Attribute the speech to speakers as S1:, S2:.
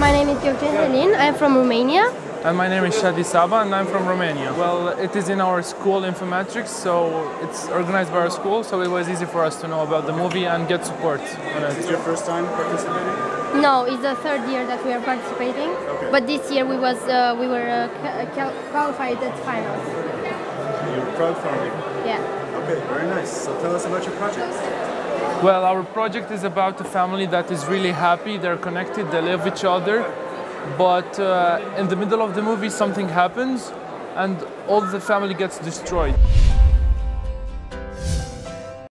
S1: My name is Gökçe Selin. I'm from Romania.
S2: And my name is Shadi Saba and I'm from Romania. Well, it is in our school Infomatrix, so it's organized by our school, so it was easy for us to know about the movie and get support on
S3: Is this
S2: it.
S3: your first time participating?
S1: No, it's the third year that we are participating.
S3: Okay.
S1: But this year we was uh, we were uh, ca- ca- qualified at finals.
S3: You're crowdfunding.
S1: Yeah.
S3: Okay, very nice. So tell us about your project.
S2: Well, our project is about a family that is really happy, they're connected, they love each other, but uh, in the middle of the movie something happens and all the family gets destroyed.